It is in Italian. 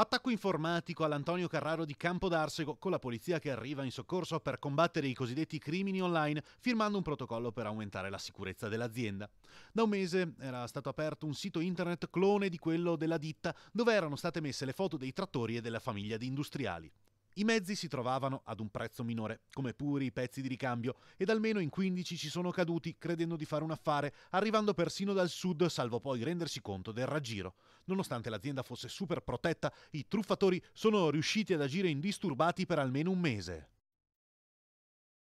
Attacco informatico all'Antonio Carraro di Campodarsego con la polizia che arriva in soccorso per combattere i cosiddetti crimini online firmando un protocollo per aumentare la sicurezza dell'azienda. Da un mese era stato aperto un sito internet clone di quello della ditta dove erano state messe le foto dei trattori e della famiglia di industriali. I mezzi si trovavano ad un prezzo minore, come pure i pezzi di ricambio, ed almeno in 15 ci sono caduti credendo di fare un affare, arrivando persino dal sud, salvo poi rendersi conto del raggiro. Nonostante l'azienda fosse super protetta, i truffatori sono riusciti ad agire indisturbati per almeno un mese.